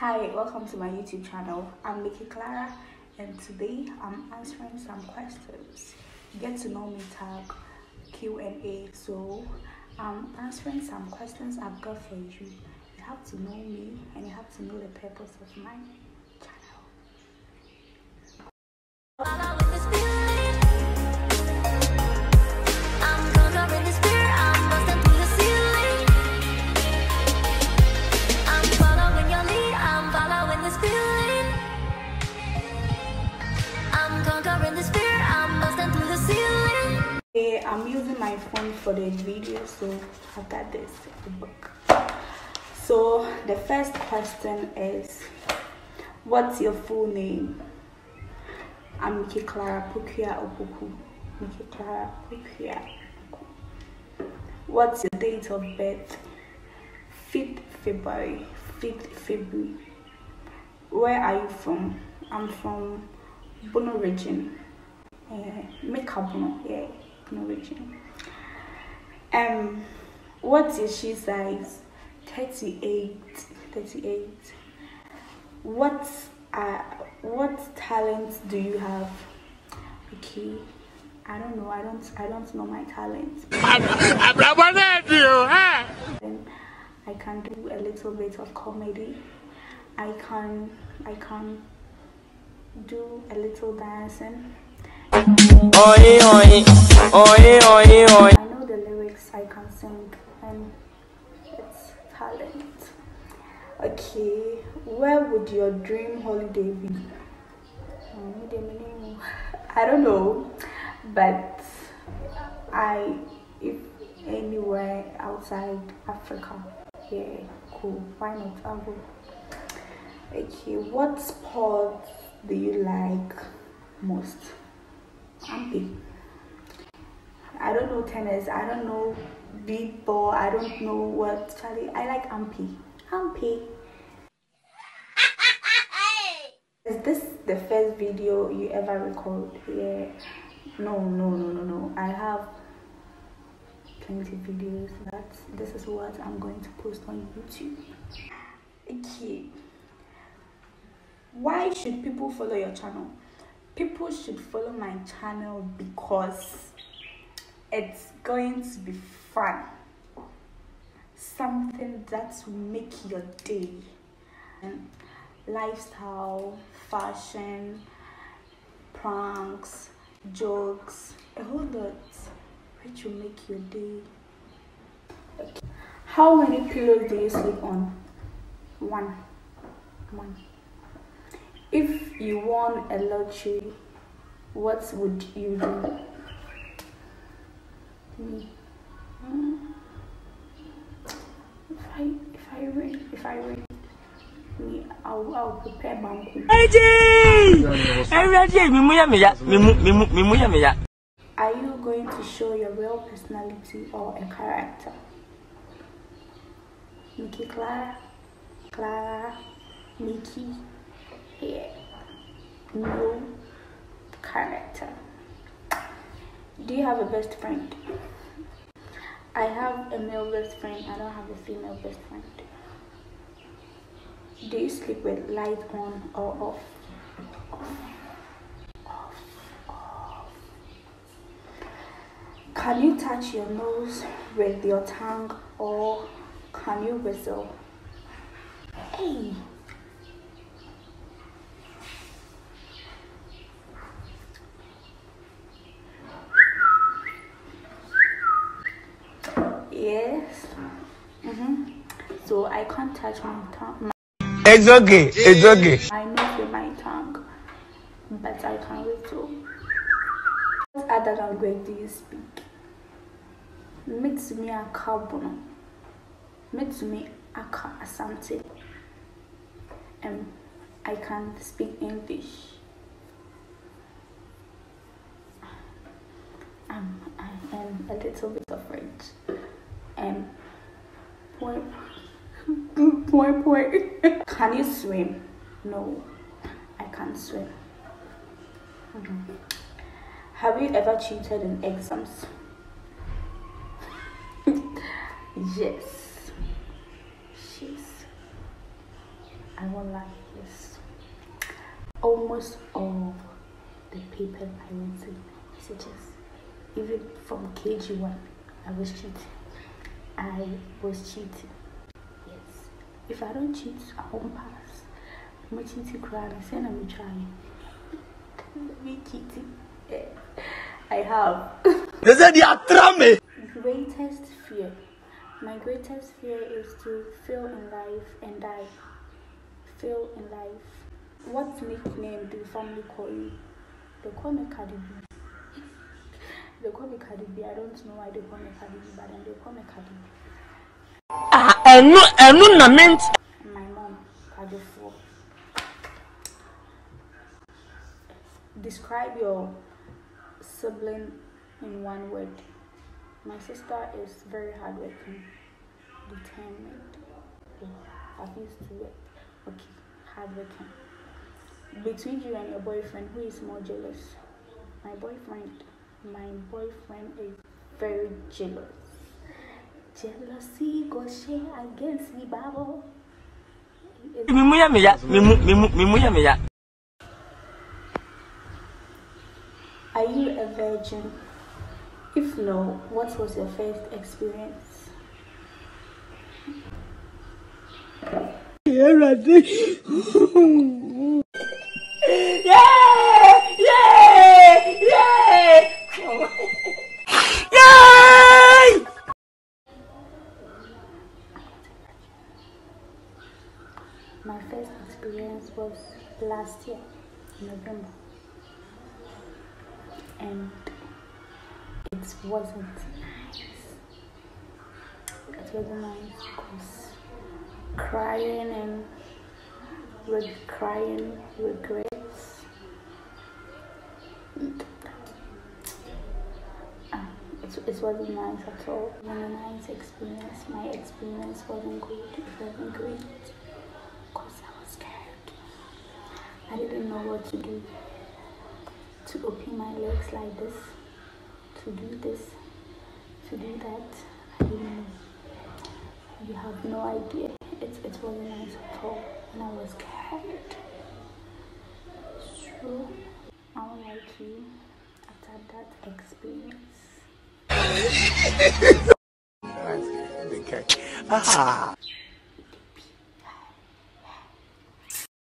Hi, welcome to my YouTube channel. I'm Mickey Clara, and today I'm answering some questions. You get to know me tag Q&A. So I'm answering some questions I've got for you. You have to know me, and you have to know the purpose of my I'm using my phone for the video, so got this book. So the first question is, what's your full name? I'm Mickey Clara Pukia Opoku. Mickey Clara Pukia. What's your date of birth? 5th February. 5th February. Where are you from? I'm from Bono region. Uh, Meka Bono, yeah, Bono. Um, what's she size? 38. 38. What uh what talent do you have? Okay. I don't know. I don't I don't know my talent. Then I can do a little bit of comedy. I can I can do a little dancing. Oi, oi, oi, oi, oi. I know the lyrics, I can sing, and it's talent. Okay, where would your dream holiday be? Oh, Meaning- I don't know, but I, if anywhere outside Africa, yeah, cool. Why not? Okay, what sport do you like most? Ampe. I don't know tennis. I don't know beat ball. I don't know what Charlie. I like ampe. Ampe. Is this the first video you ever record? Yeah. No, no, no, no, no. I have plenty videos. That's this is what I'm going to post on YouTube. Okay. Why should people follow your channel? People should follow my channel because it's going to be fun. Something that will make your day. And lifestyle, fashion, pranks, jokes, a whole lot which will make your day. Okay. How many pillows do you sleep on? One. One. If you won a lottery, what would you do? Me. Hmm. If I if I win if I win me I'll I'll prepare banku. Are you going to show your real personality or a character? Mickey Clara, Clara, Nikki, yeah, no character. Do you have a best friend? I have a male best friend. I don't have a female best friend. Do you sleep with light on or off? Off. Off. Can you touch your nose with your tongue or can you whistle? Hey. Yes. Mm-hmm. So I can't touch my tongue, It's okay, it's okay. my nose with my tongue, but I can whistle. What other language do you speak? Mitsumi akabono. Mitsumi aka asante. Um, I can speak English. Um, I am a little bit of French. Um, point, point, point. Can you swim? No, I can't swim. Mhm. Have you ever cheated in exams? yes. Yes. I won't lie, yes. Almost all the people I went to messages, even from KG1, I was cheating. I was cheating. Yes. If I don't cheat, I won't pass. I'm cheating crying. I said I'm trying. Me cheating. Yeah. I have. They said they are me. greatest fear. My greatest fear is to fail in life and die. Fail in life. What nickname do family call you? They call me Cardi B. They call me Cardi B. I don't know why they call me Cardi B, but then they call me Cardi B. Ah, ẹnu ẹnu na mi. And my mom, Cardi 4. Describe your sibling in one word. My sister is very hardworking, determined. Yeah, I'm used to it. Okay, hardworking. Between you and your boyfriend, who is more jealous? My boyfriend. My boyfriend is very jealous. Jealousy goes share against the Bible. Mi mu yẹ mi ya. Mi mu mi mu mi mu yẹ mi ya. Are you a virgin? If no, what was your first experience? Yay! My first experience was last year, November. And it wasn't nice. It wasn't nice because crying and with crying regrets. Um, it, it wasn't nice at all. It wasn't a nice experience. My experience wasn't good. It wasn't great because I was scared. I didn't know what to do. To open my legs like this, to do this, to do that. I didn't know. You have no idea. It, it wasn't nice at all. And I was scared. So, I would like to, after that experience.